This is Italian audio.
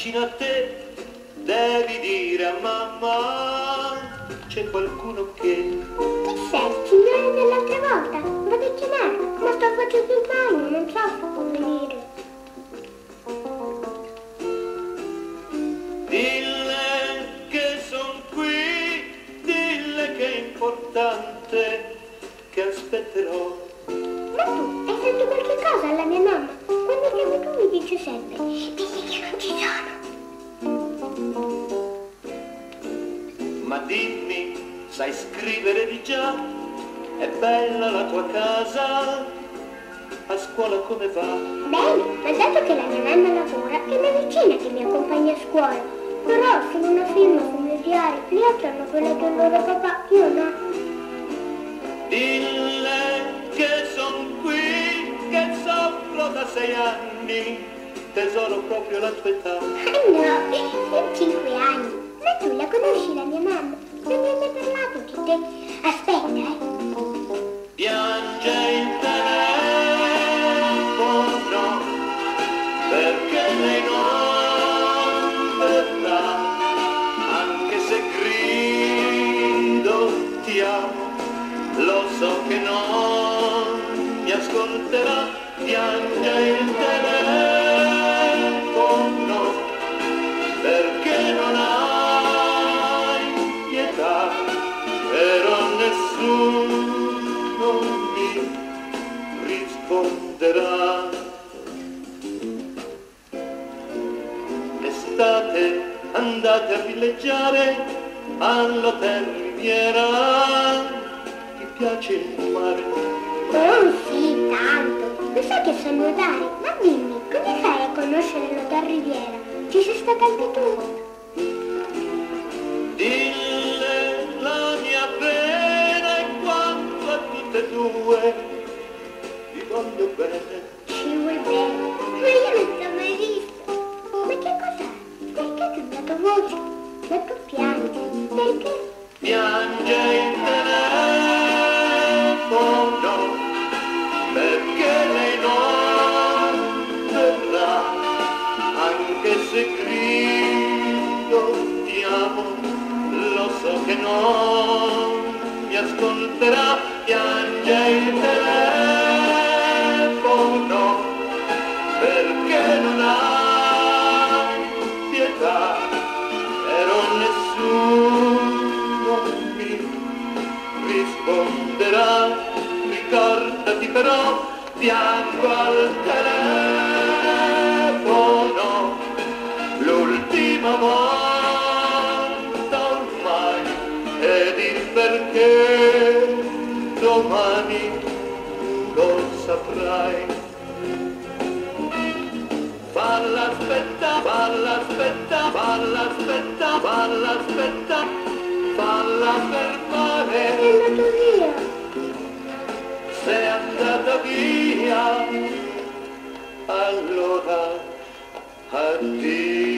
vicino a te, devi dire a mamma, c'è qualcuno che... Chi sei, signore dell'altra volta? Vado a cenare, ma sto facendo il bagno, non so se può venire. Dille che son qui, dille che è importante, che aspetterò. Sempre, digli che non ci sono. Ma dimmi, sai scrivere di già? È bella la tua casa? A scuola come va? Bene, ma dato che la mia mamma lavora, è una vicina che mi accompagna a scuola. Però sono una firma sul mio diario, gli altri hanno quella del loro papà, io no. Dille che son qui, che soffro da sei anni, tesoro proprio la tua età. No, ho cinque anni. Ma tu la conosci la mia mamma? Non mi ha mai parlato di te. Aspetta, eh. Piange il telefono perché lei non verrà, anche se grido ti amo, lo so che non mi ascolterà, piange il telefono perché non hai pietà, però nessuno mi risponderà. Estate andate a villeggiare all'hotel Riviera, ti piace il mare? Oh sì, tanto. Lo sai che so nuotare? Ma dimmi, come fai a conoscere l'Hotel Riviera? Ci sei stata anche tu? Dille la mia pena e quanto a tutte e due vi voglio bene. Ci vuoi bene? Ma io non ti ho mai visto. Ma che cos'è? Perché hai cambiato voce? Ma tu piangi. Perché? Piange se grido ti amo, lo so che non mi ascolterà, piange il telefono perché non hai pietà, però nessuno mi risponderà, ricordati però, piango al telefono, l'ultima volta ormai, ed il perché domani lo saprai. Falla aspetta, falla aspetta, falla aspetta, falla aspetta, falla È fermare, andato via. sei andata via, allora addio.